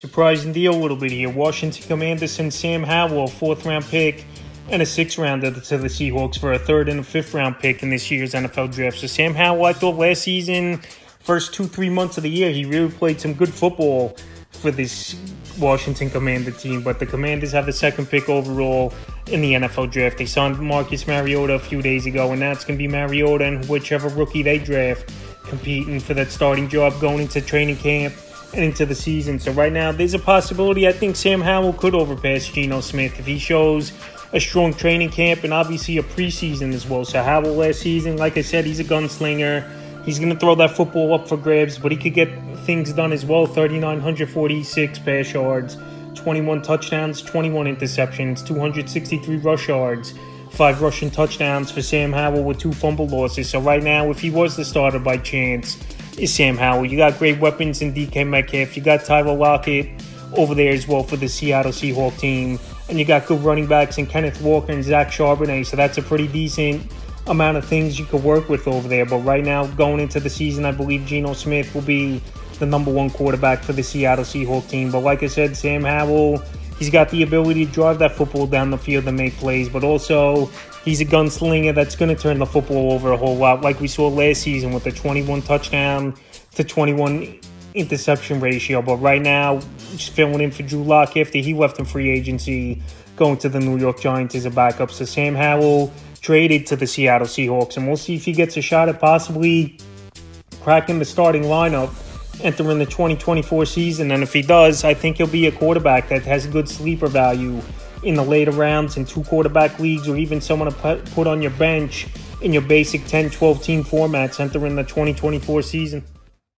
Surprising deal a little bit here. Washington Commanders send Sam Howell, fourth round pick, and a sixth rounder to the Seahawks for a third and a fifth round pick in this year's NFL draft. So Sam Howell, I thought last season, first two, three months of the year, he really played some good football for this Washington Commander team. But the Commanders have the second pick overall in the NFL draft. They signed Marcus Mariota a few days ago, and that's going to be Mariota and whichever rookie they draft competing for that starting job going into training camp and into the season. So right now, there's a possibility. I think Sam Howell could overpass Geno Smith if he shows a strong training camp and obviously a preseason as well. So Howell last season, like I said, he's a gunslinger. He's going to throw that football up for grabs, but he could get things done as well. 3,946 pass yards, 21 touchdowns, 21 interceptions, 263 rush yards, five rushing touchdowns for Sam Howell with two fumble losses. So right now, if he was the starter by chance, Sam Howell. You got great weapons in DK Metcalf. You got Tyler Lockett over there as well for the Seattle Seahawks team. And you got good running backs in Kenneth Walker and Zach Charbonnet. So that's a pretty decent amount of things you could work with over there. But right now, going into the season, I believe Geno Smith will be the number one quarterback for the Seattle Seahawks team. But like I said, Sam Howell, he's got the ability to drive that football down the field and make plays, but also he's a gunslinger that's going to turn the football over a whole lot, like we saw last season with the 21 touchdown to 21 interception ratio. But right now, just filling in for Drew Lock after he left in free agency, going to the New York Giants as a backup. So Sam Howell traded to the Seattle Seahawks, and we'll see if he gets a shot at possibly cracking the starting lineup entering the 2024 season. And if he does, I think he'll be a quarterback that has good sleeper value in the later rounds in two quarterback leagues or even someone to put on your bench in your basic 10 12 team formats entering the 2024 season.